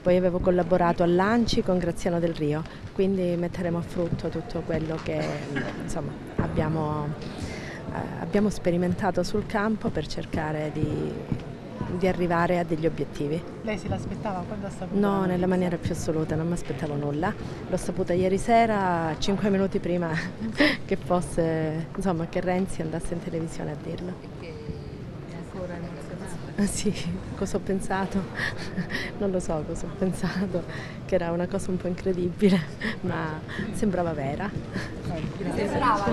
poi avevo collaborato all'Anci con Graziano Del Rio, quindi metteremo a frutto tutto quello che insomma, abbiamo, eh, abbiamo sperimentato sul campo per cercare di, di arrivare a degli obiettivi. Lei se l'aspettava quando ha saputo? No, nella maniera più assoluta, non mi aspettavo nulla. L'ho saputa ieri sera, cinque minuti prima che fosse, insomma, che Renzi andasse in televisione a dirlo. È ancora Sì, cosa ho pensato? Non lo so cosa ho pensato, che era una cosa un po' incredibile, ma sembrava vera. Sembrava.